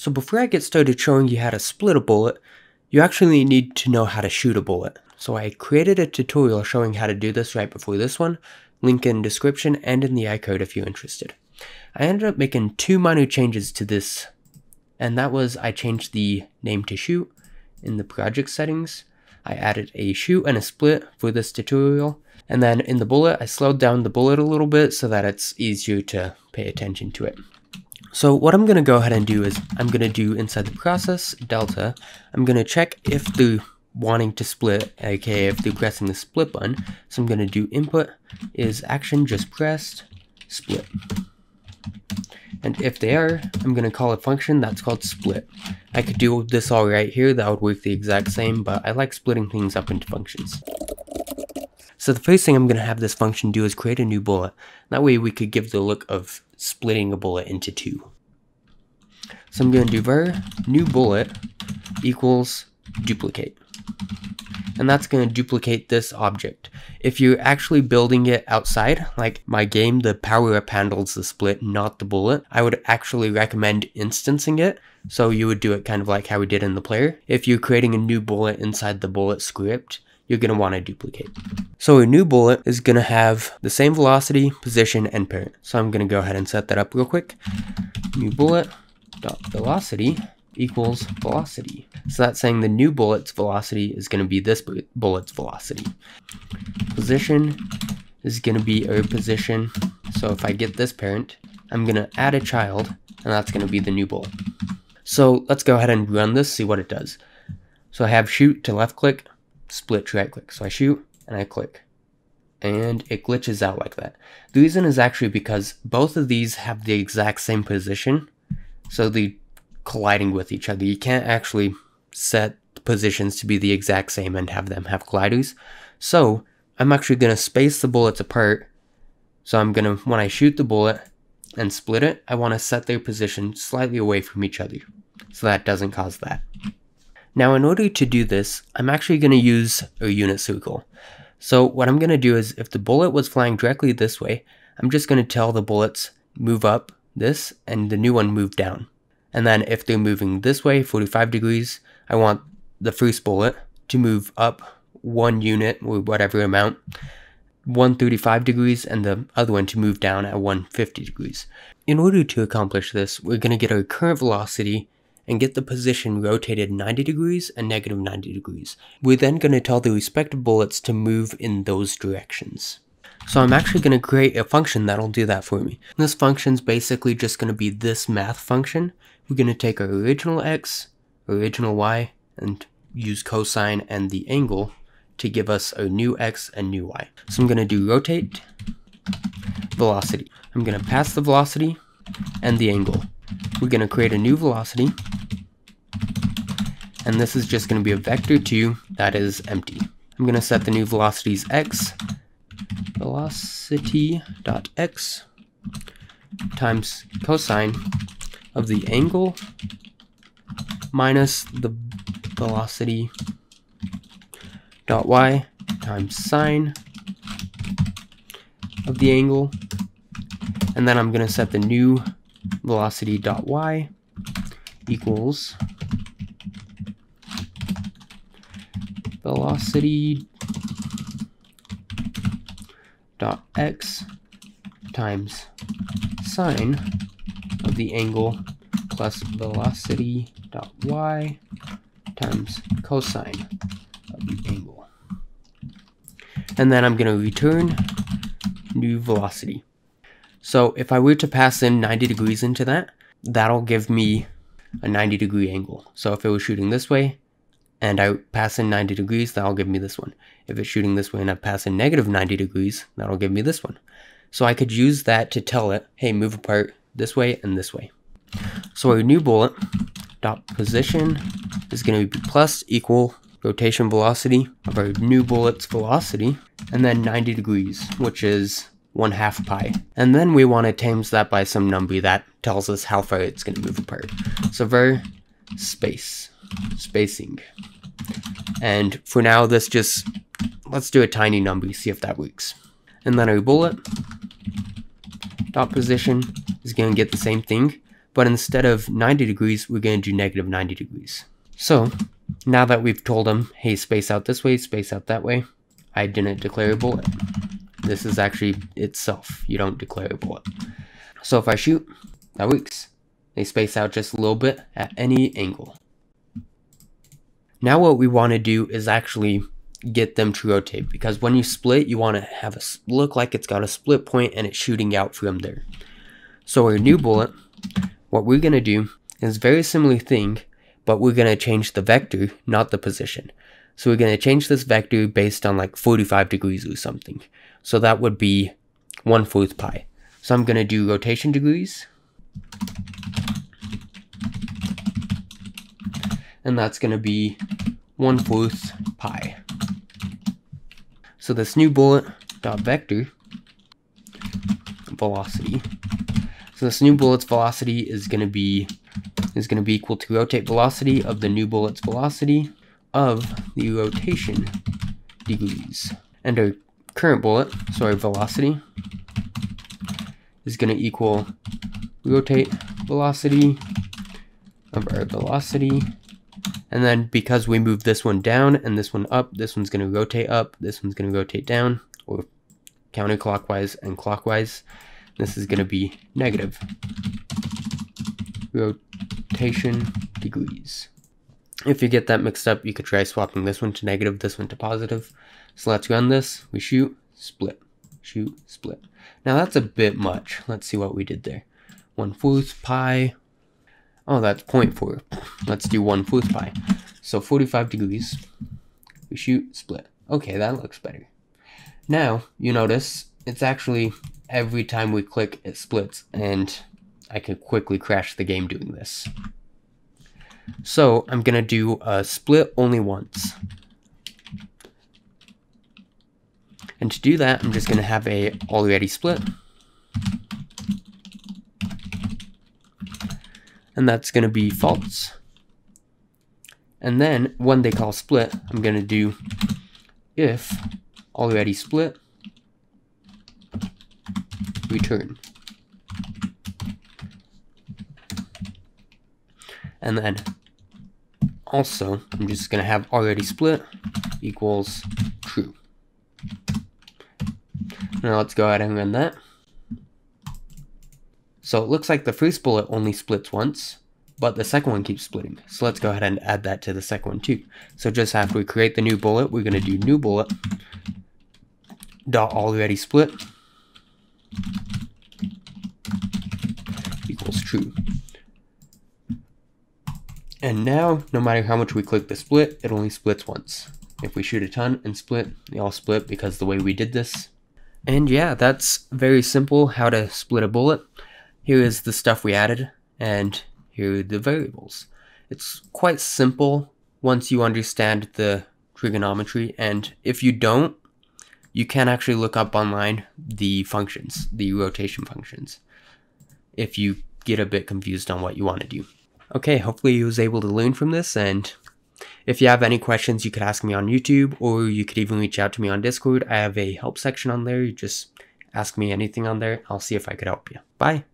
So before I get started showing you how to split a bullet, you actually need to know how to shoot a bullet. So I created a tutorial showing how to do this right before this one, link in description and in the iCode if you're interested. I ended up making two minor changes to this, and that was I changed the name to shoot in the project settings. I added a shoot and a split for this tutorial, and then in the bullet, I slowed down the bullet a little bit so that it's easier to pay attention to it. So what I'm going to go ahead and do is I'm going to do inside the process delta, I'm going to check if the wanting to split, aka if they're pressing the split button. So I'm going to do input is action just pressed split. And if they are, I'm going to call a function that's called split. I could do this all right here, that would work the exact same, but I like splitting things up into functions. So the first thing I'm going to have this function do is create a new bullet. That way we could give the look of splitting a bullet into two. So I'm going to do var new bullet equals duplicate. And that's going to duplicate this object. If you're actually building it outside, like my game, the power up handles the split, not the bullet, I would actually recommend instancing it. So you would do it kind of like how we did in the player. If you're creating a new bullet inside the bullet script, you're going to want to duplicate. So a new bullet is going to have the same velocity, position, and parent. So I'm going to go ahead and set that up real quick. New bullet dot velocity equals velocity. So that's saying the new bullet's velocity is going to be this bullet's velocity. Position is going to be a position. So if I get this parent, I'm going to add a child, and that's going to be the new bullet. So let's go ahead and run this, see what it does. So I have shoot to left click, split to right click. So I shoot and I click. And it glitches out like that. The reason is actually because both of these have the exact same position. So they're colliding with each other. You can't actually set positions to be the exact same and have them have colliders. So I'm actually going to space the bullets apart. So I'm going to, when I shoot the bullet and split it, I want to set their position slightly away from each other. So that doesn't cause that. Now in order to do this, I'm actually going to use a unit circle. So what I'm going to do is if the bullet was flying directly this way, I'm just going to tell the bullets move up this and the new one move down. And then if they're moving this way, 45 degrees, I want the first bullet to move up one unit or whatever amount, 135 degrees, and the other one to move down at 150 degrees. In order to accomplish this, we're going to get our current velocity and get the position rotated 90 degrees and negative 90 degrees. We're then going to tell the respective bullets to move in those directions. So I'm actually going to create a function that'll do that for me. This function's basically just going to be this math function. We're going to take our original x, original y, and use cosine and the angle to give us a new x and new y. So I'm going to do rotate, velocity. I'm going to pass the velocity and the angle. We're going to create a new velocity, and this is just going to be a vector 2 that is empty. I'm going to set the new velocities x velocity dot x times cosine of the angle minus the velocity dot y times sine of the angle and then I'm going to set the new velocity dot y equals velocity dot x times sine of the angle plus velocity dot y times cosine of the angle. And then I'm going to return new velocity. So if I were to pass in 90 degrees into that, that'll give me a 90 degree angle. So if it was shooting this way, and I pass in 90 degrees, that'll give me this one. If it's shooting this way and I pass in negative 90 degrees, that'll give me this one. So I could use that to tell it, hey, move apart this way and this way. So our new bullet dot position is going to be plus equal rotation velocity of our new bullet's velocity, and then 90 degrees, which is 1 half pi. And then we want to times that by some number that tells us how far it's going to move apart. So var space, spacing. And for now, let's just, let's do a tiny number, see if that works. And then our bullet dot position is going to get the same thing, but instead of 90 degrees, we're going to do negative 90 degrees. So now that we've told them, hey, space out this way, space out that way, I didn't declare a bullet. This is actually itself. You don't declare a bullet. So if I shoot, that works. They space out just a little bit at any angle. Now what we want to do is actually get them to rotate because when you split, you want to have a look like it's got a split point and it's shooting out from there. So our new bullet, what we're going to do is very similar thing, but we're going to change the vector, not the position. So we're going to change this vector based on like 45 degrees or something. So that would be 1 fourth pi. So I'm going to do rotation degrees. And that's going to be 1 fourth pi. So this new bullet dot vector velocity. So this new bullet's velocity is going to be is going to be equal to rotate velocity of the new bullet's velocity of the rotation degrees. And our current bullet, so our velocity, is going to equal rotate velocity of our velocity. And then because we move this one down and this one up, this one's going to rotate up, this one's going to rotate down, or counterclockwise and clockwise. This is going to be negative rotation degrees. If you get that mixed up, you could try swapping this one to negative, this one to positive. So let's run this. We shoot, split, shoot, split. Now that's a bit much. Let's see what we did there. 1 fourth pi. Oh, that's 0.4. Let's do 1 fourth pi. So 45 degrees. We shoot, split. Okay, that looks better. Now, you notice, it's actually every time we click, it splits. And I can quickly crash the game doing this. So I'm going to do a split only once. And to do that, I'm just going to have a already split. And that's going to be false. And then when they call split, I'm going to do if already split return. And then also, I'm just going to have already split equals true. Now let's go ahead and run that. So it looks like the first bullet only splits once, but the second one keeps splitting. So let's go ahead and add that to the second one too. So just after we create the new bullet, we're going to do new bullet dot already split equals true. And now, no matter how much we click the split, it only splits once. If we shoot a ton and split, they all split because the way we did this. And yeah, that's very simple how to split a bullet. Here is the stuff we added, and here are the variables. It's quite simple once you understand the trigonometry, and if you don't, you can actually look up online the functions, the rotation functions, if you get a bit confused on what you want to do. Okay, hopefully you was able to learn from this and if you have any questions, you could ask me on YouTube or you could even reach out to me on Discord. I have a help section on there. You just ask me anything on there. I'll see if I could help you. Bye.